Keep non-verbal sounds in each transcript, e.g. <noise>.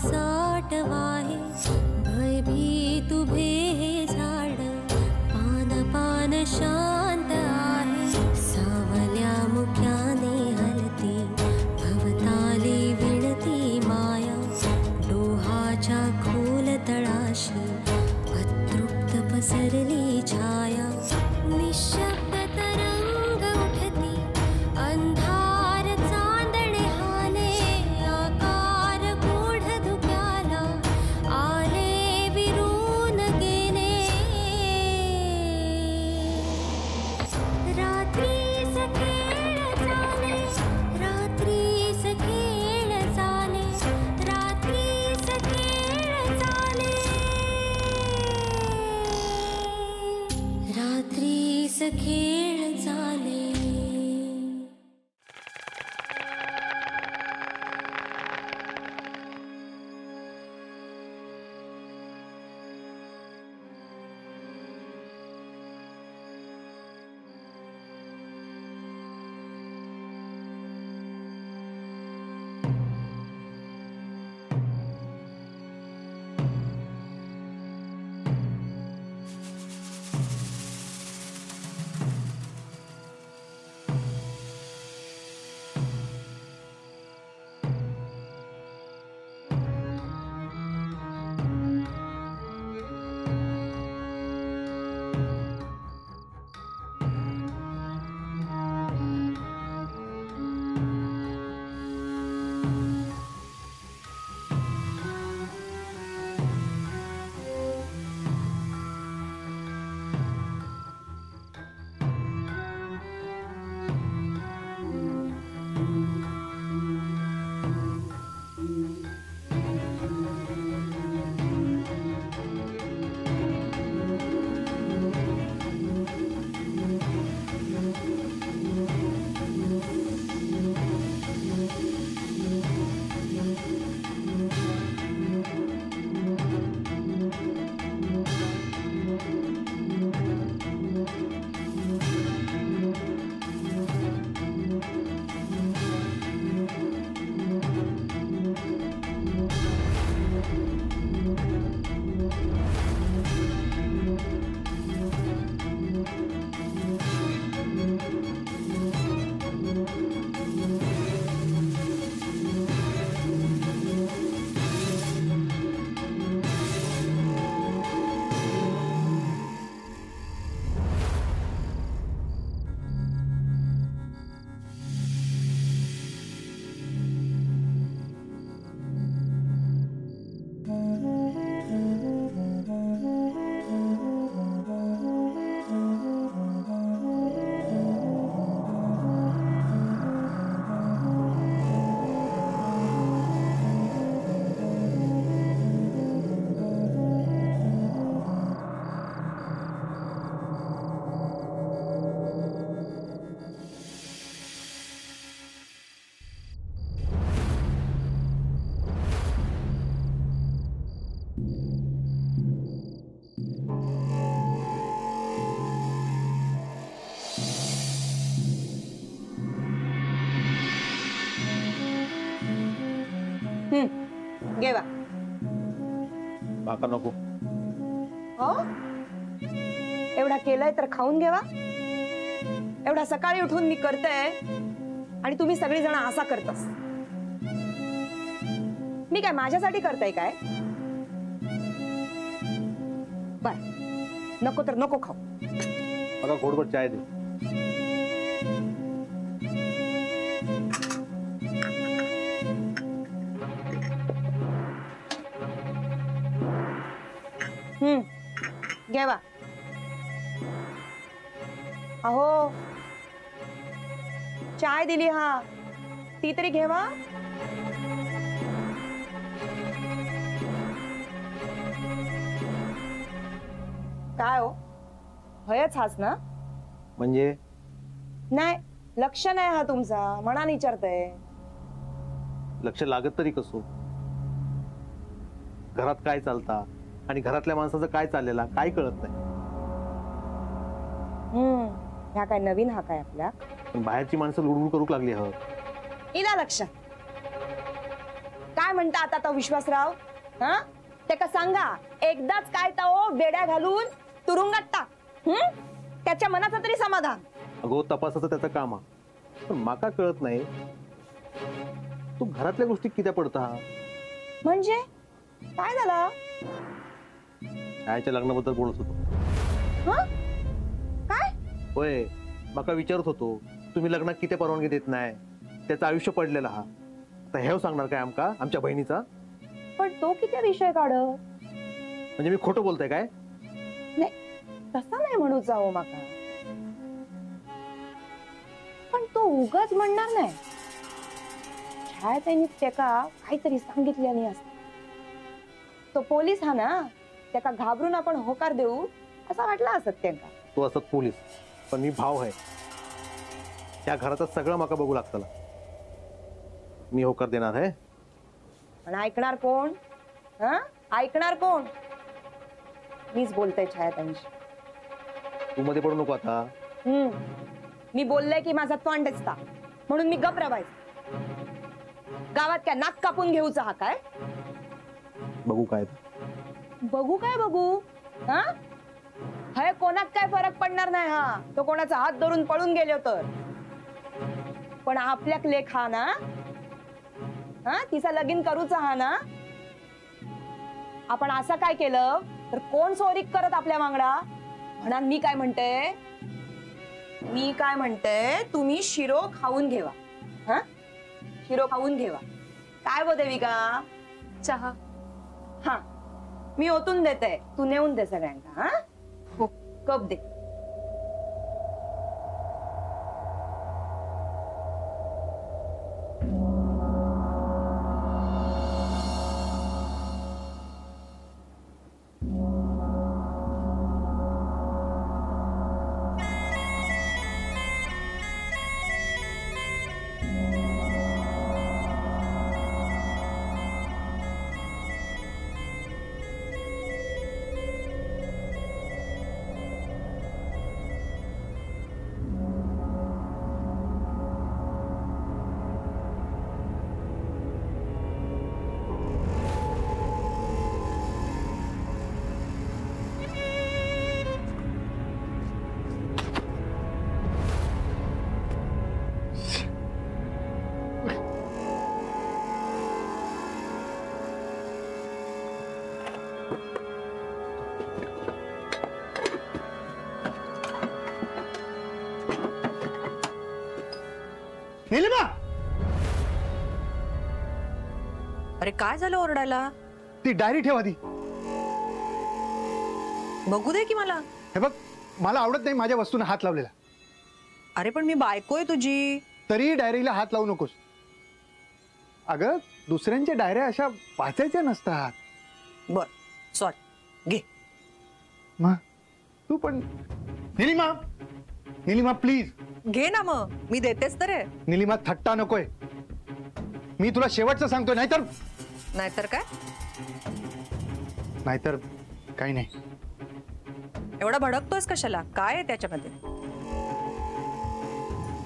So. घेवा माका नको. हो? एवढा केलंय तर खाऊन घेवा एवढा सकाळी उठून मी करते आणि तुम्ही सगळी जण असा करतास. मी काय माझ्यासाठी करताय काय? बर. नको तर नको खाऊ. मला घोडभर चाय दे. घेवा अहो. चाय दिली हा. ती तरी घेवा. काय हो? भयच हाच ना? म्हणजे? नाही लक्ष नाही हा तुमचा. मनाने विचारतय. लक्ष लागत तरी कसो? घरात काय चालता? आणि घरातल्या माणसाचं काय चाललेला काय कळत नाही. हम्म ह्या काय नवीन हा काय आपल्या? पण बाहेरची माणसं लुडबुड करूक लागली हवं इला लक्ष. काय म्हणता आता तो विश्वासराव? हा? त्याका सांगा एकदाच काय तो बेड्या घालून तुरुंगात टाक. हं? त्याच्या मनाचं तरी समाधान. अगो तपासाचं त्याचं काम हा पण माका कळत नाही? तू घरातल्या गोष्टी कित्या पडता? म्हणजे? काय झालं? छायाच्या लग्नाबद्दल बोलत होतो. हं? काय? होय माका विचारत होतो तुम्ही लग्नात किती परवानगी देत नाही? त्याचं आयुष्य पडलेलं हा. आता हेव सांगणार काय आमका आमच्या बहिणीचा? पण तो किती विषय काढ? म्हणजे मी खोटं बोलतोय काय? नाही तसा नाही म्हणू जाओ माका. पण तो उगाच म्हणणार नाही. छाया त्यांनी त्याका काहीतरी सांगितल्याने असत. तो पोलीस हा ना? त्याका घाबरून आपण होकार देऊ असा वाटला असत त्यांका तो असत पोलीस पण मी भाव आहे. त्या घराचं सगळं माका बघू लागतं मी होकार देणार आहे. पण ऐकणार कोण? हा? ऐकणार कोण? मीच बोलते छाया त्यांची तू मध्ये पडू नको आता. हम्म. मी बोलले की माझा तोंड असता म्हणून मी गप रवायचं गावात काय नाक कापून घेऊचा हा काय? बघू काय. बघू काय बघू? हा? हय कोणात काय फरक पडणार नाही हा. तो कोणाचा हात धरून पळून गेलो तर पण आपल्याक लेख हा ना? हा? तिचा लगीन करूचा हा ना? आपण असं काय केलं? तर कोण सोरीक करत आपल्या मागडा? म्हणा मी काय म्हणते? मी काय म्हणते? तुम्ही शिरो खाऊन घेवा. हा? शिरो खाऊन घेवा. काय बो देविका चहा. हा. मी ओतून देते तू नेऊन दे सगळ्यांना हा हो. कप दे निलिमा! अरे काय झालं ओरडायला? ती डायरी ठेवा ती बघू दे की मला. हे बघ मला आवडत नाही माझ्या वस्तूने हात लावलेला. अरे पण मी बायकोय तुझी. तरीही डायरीला हात लावू नकोस. अगं दुसऱ्यांच्या डायऱ्या अशा वाचायच्या नसतात. बर सॉरी घे. मग? तू पण. निलिमा! निलिमा प्लीज घे ना मग. मी देतेच तर आहे. निलिमा थट्टा नकोय. मी तुला शेवटचं सांगतोय नाहीतर नाहीतर काय? नाहीतर काही नाही. एवढा भडकतोयस कशाला? काय आहे त्याच्यामध्ये?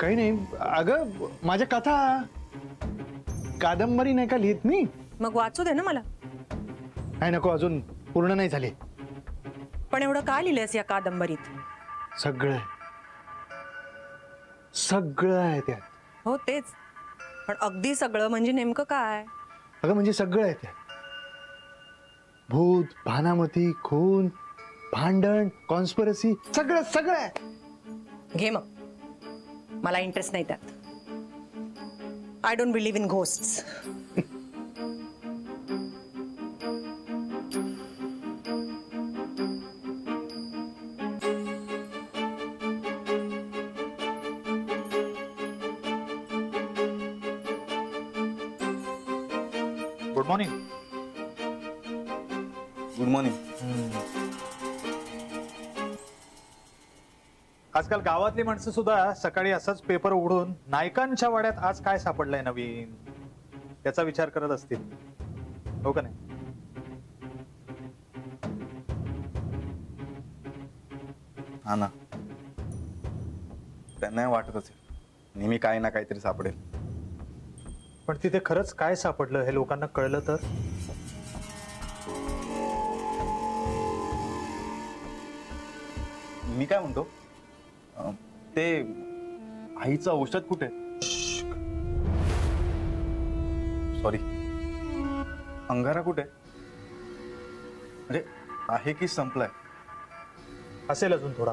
काही नाही. अगं माझ्या कथा कादंबरी नाही का लिहित मी? मग वाचू दे ना मला. नाही नको अजून पूर्ण नाही झाली. पण एवढं काय लिहिलंयस या कादंबरीत? सगळं. सगळं आहे त्यात. हो तेच. पण अगदी सगळं म्हणजे नेमकं काय? अगं म्हणजे सगळं आहे त्यात. भूत भानामती खून भांडण कॉन्स्परसी सगळं सगळं आहे. घे मग. मला इंटरेस्ट नाही त्यात. I don't believe in ghost आजकाल गावातली माणसं सुद्धा सकाळी असंच पेपर उघडून नायकांच्या वाड्यात आज काय सापडलंय नवीन? याचा विचार करत असतील. हो का नाही? हा ना. त्यांना वाटत असेल. नेहमी काही ना काहीतरी सापडेल. पण तिथे खरंच काय सापडलं हे लोकांना कळलं तर? मी काय म्हणतो? ते आईचं औषध कुठे? सॉरी अंगारा कुठे? म्हणजे आहे की संपलाय? असेल अजून थोडा.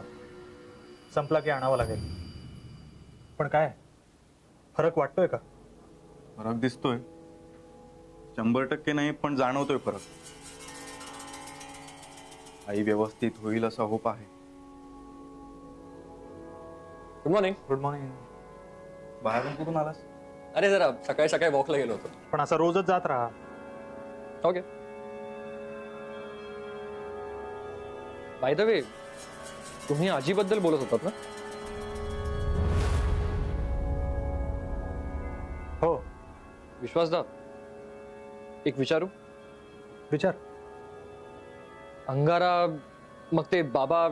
संपला की आणावा लागेल. पण काय? फरक वाटतोय का? फरक दिसतोय. शंभर टक्के नाही पण जाणवतोय फरक. आई व्यवस्थित होईल असा होप आहे. गुड मॉर्निंग गुड मॉर्निंग बाहेरून कुठून आलास? अरे जरा सकाळी सकाळी वॉकला गेलो होतो. पण असं रोजच जात राहा. ओके बाय द वे तुम्ही आजीबद्दल बोलत होतात ना? हो. विश्वासदा एक विचारू? विचार. अंगारा मग ते बाबा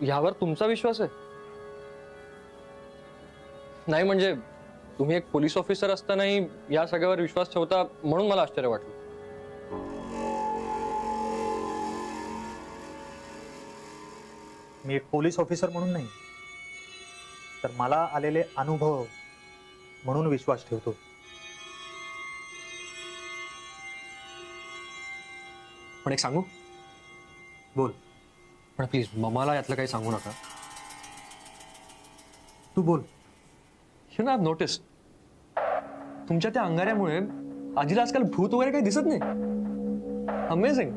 ह्यावर तुमचा विश्वास आहे? नाही म्हणजे तुम्ही एक पोलीस ऑफिसर असतानाही या सगळ्यावर विश्वास ठेवता म्हणून मला आश्चर्य वाटलं. मी एक पोलीस ऑफिसर म्हणून नाही तर मला आलेले अनुभव म्हणून विश्वास ठेवतो. पण एक सांगू? बोल. पण प्लीज ममाला यातलं काही सांगू नका. तू बोल. नो हॅव नोटिस तुमच्या त्या अंगाऱ्यामुळे आजीला आजकाल भूत वगैरे काही दिसत नाही. अमेझिंग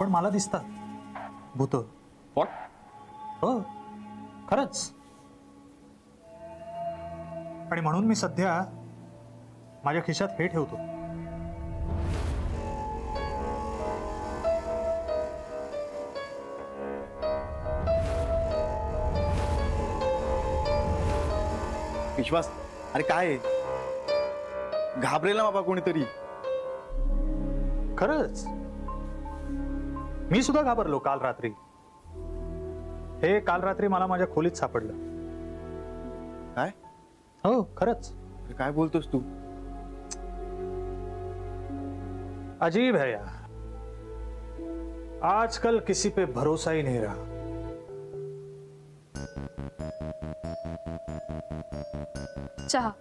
पण मला दिसतात. भूत. वॉट हो. खरंच. आणि म्हणून मी सध्या माझ्या खिशात हे ठेवतो. विश्वास. अरे काय? घाबरेल ना बाबा कोणीतरी. खरंच? मी सुद्धा घाबरलो काल रात्री. हे काल रात्री मला माझ्या खोलीत सापडलं. काय? हो खरंच. काय बोलतोस तू? अजीब है यार. आजकल किसी पे भरोसा ही नहीं रहा. चहा.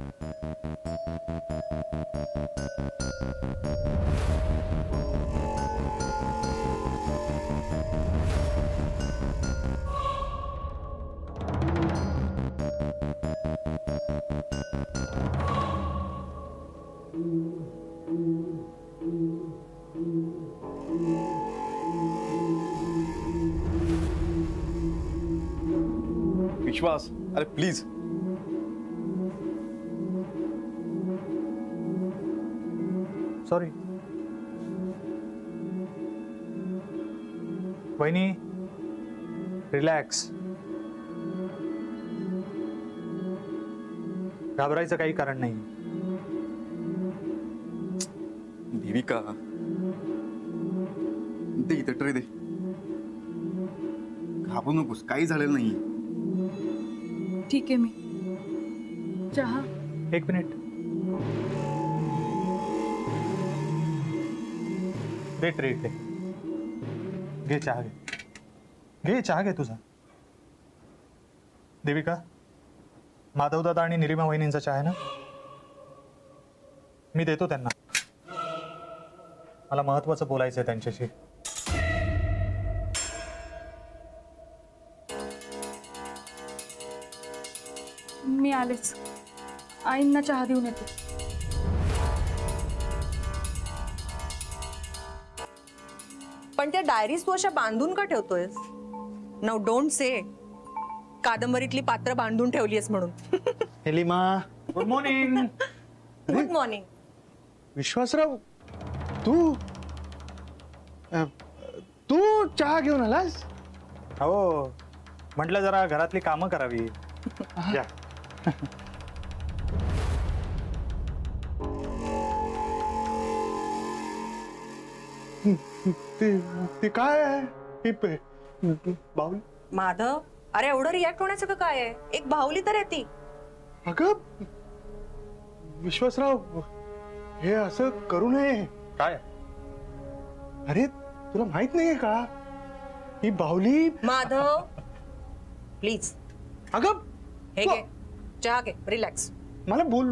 विश्वास अरे प्लीज. सॉरी. वहिनी रिलॅक्स घाबरायचं काही कारण नाही. देविका दे इथं ट्रे दे. घाबरू नकोस काही झालेलं नाही ठीक आहे मी. चहा. एक मिनिट. दे ट्रे दे घे चहा घे. घे चहा घे तुझा. देविका माधवदादा आणि निरिमा वहिनींचा चहा आहे ना? मी देतो त्यांना. मला महत्वाचं बोलायचं आहे त्यांच्याशी. मी आलेच. आईंना चहा देऊन येते. पण त्या डायरीज तू अशा बांधून का ठेवतोयस? नो डोंट से कादंबरीतली पात्र बांधून ठेवलीयस म्हणून. <laughs> हेलिमा. Good morning good morning Vishwasrao तू अ, तू चहा घेऊन आलास? हो. म्हटलं जरा घरातली कामं करावी. या. <laughs> ते ते काय आहे? हे पे- बाहुली माधव अरे एवढं रिॲक्ट होण्याचं का काय आहे? एक भावली तर येते अगं विश्वासराव हे असं करू नये. काय? अरे तुला माहीत नाहीये का? ही बाहुली माधव प्लीज अगं हे तू- घे. चहा घे. रिलॅक्स मला बोल.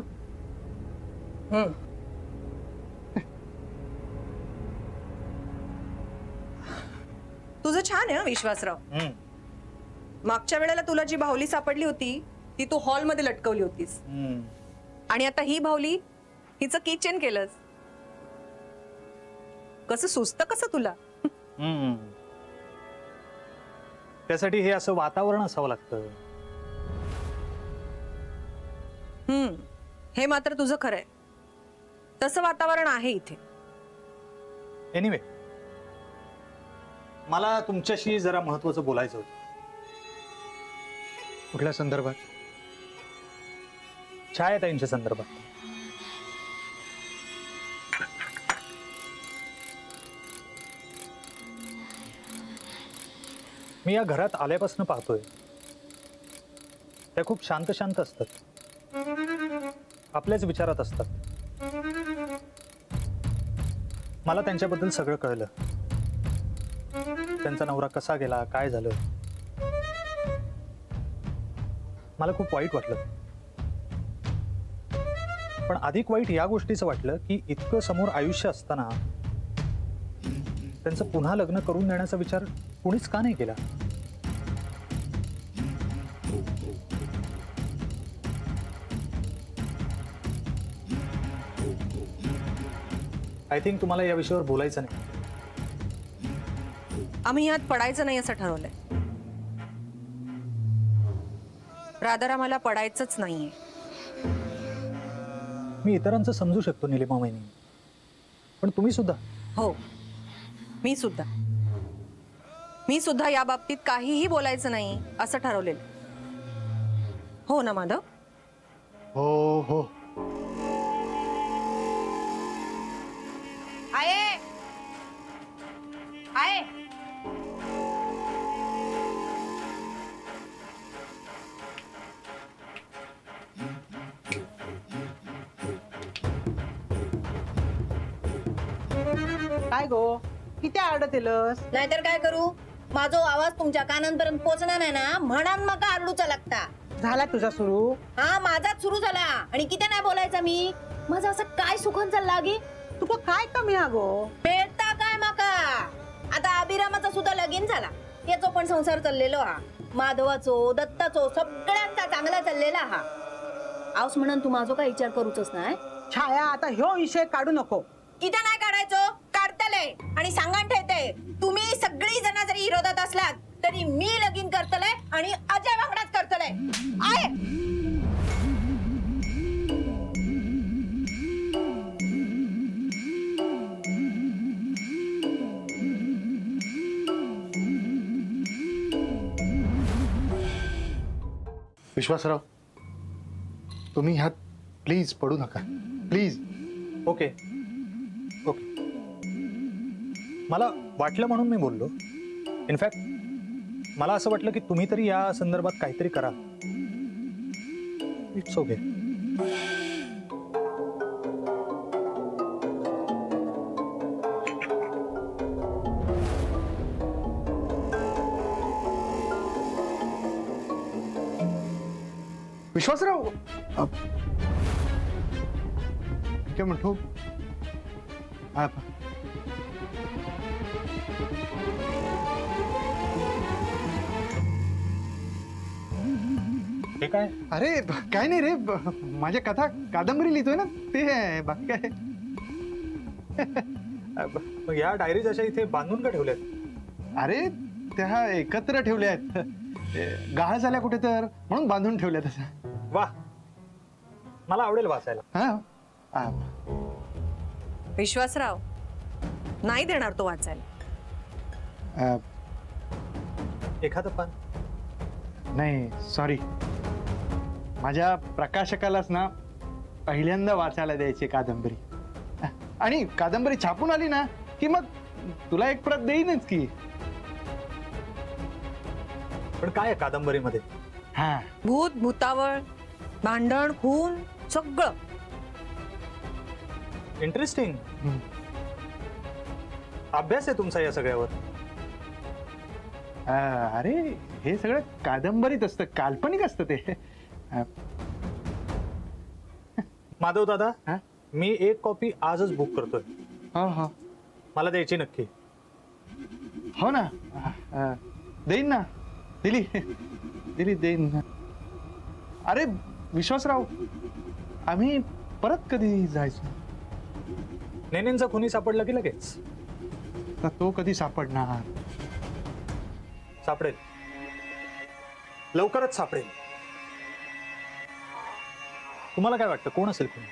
तुझं छान आहे विश्वासराव. मागच्या वेळेला तुला जी बाहुली सापडली होती ती तू हॉलमध्ये लटकवली होतीस. आणि आता ही बाहुली हिचं किचन केलंस. कसं सुचतं कसं तुला. त्यासाठी हे असं वातावरण असावं लागतं. हम्म. हे मात्र तुझं खरंय. तसं वातावरण आहे इथे. एनिवे मला तुमच्याशी जरा महत्वाचं बोलायचं होतं. कुठल्या संदर्भात? छायाताईंच्या संदर्भात. मी या घरात आल्यापासून पाहतोय. त्या खूप शांत शांत असतात. आपल्याच विचारात असतात. मला त्यांच्याबद्दल सगळं कळलं. त्यांचा नवरा कसा गेला काय झालं? मला खूप वाईट वाटलं. पण अधिक वाईट या गोष्टीचं वाटलं की इतकं समोर आयुष्य असताना त्यांचं पुन्हा लग्न करून देण्याचा विचार कुणीच का नाही केला? आय थिंक तुम्हाला या विषयावर बोलायचं नाही. आम्ही यात पडायचं नाही असं ठरवलंय. रादर आम्हाला पडायचंच नाहीये. मी इतरांचं समजू शकतो निलिमा वहिनी. पण तुम्ही सुद्धा. हो. मी सुद्धा. मी सुद्धा या बाबतीत काहीही बोलायचं नाही असं ठरवलेलं. हो ना माधव? हो हो. गो? किती आरडत येलस नाहीतर काय करू? माझा आवाज तुमच्या कानांपर्यंत पोहोचणार नाही ना? म्हणान मका आरडूचा लागता? झाला तुझा सुरू? हा माझाच सुरू झाला. आणि किती नाही बोलायचा मी? माझं असं काय सुखन चालला गे तुका काय कमी हा गो? पेटता काय माका? आता अभिरामाचा सुद्धा लगीन झाला. याचो पण संसार चाललेलो हा. माधवाचो दत्ताचो सगळ्यांचा चांगला चाललेला हा. आऊस म्हणून तू माझो काय विचार करूचच नाही? छाया आता ह्यो विषय काढू नको. किती नाही काढायचो. काढतले आणि सांगान ठेवते. तुम्ही सगळी जण जरी विरोधात असलात तरी मी लगीन करतले आणि अजय वागडाच करतले आहे? विश्वासराव तुम्ही ह्यात प्लीज पडू नका. प्लीज ओके ओके मला वाटलं म्हणून मी बोललो. इनफॅक्ट मला असं वाटलं की तुम्ही तरी या संदर्भात काहीतरी करा. इट्स ओके विश्वासराव काय म्हणतो आ, हे काय? अरे ब- काय नाही रे ब- माझ्या कथा कादंबरी लिहितोय ना ते आहे बाकी काय? मग या डायरीज अशा इथे बांधून का ठेवल्यात? अरे त्या एकत्र ठेवल्या आहेत गाळ झाल्या कुठे तर म्हणून बांधून ठेवल्या तसं वा. मला आवडेल वाचायला. हा? आ, विश्वासराव नाही देणार तो वाचायला. एखादं पान? नाही सॉरी माझ्या प्रकाशकालाच ना पहिल्यांदा वाचायला द्यायची कादंबरी. आणि कादंबरी छापून आली ना की मग तुला एक प्रत देईनच की. पण काय आहे कादंबरीमध्ये? हा. भूत भूतावळ भांडण खून सगळं. इंटरेस्टिंग अभ्यास आहे तुमचा या सगळ्यावर? अरे हे सगळं कादंबरीत असतं काल्पनिक असतं ते. माधव दादा हा? मी एक कॉपी आजच बुक करतोय. हो हो. मला द्यायची नक्की. हो ना. अं, देईन ना. दिली. दिली देईन ना. अरे विश्वासराव आम्ही परत कधी जायचो? नेनेंचा खुनी सापडला की लगेच? तर तो कधी सापडणार? सापडेल. लवकरच सापडेल. तुम्हाला काय वाटतं कोण असेल खुनी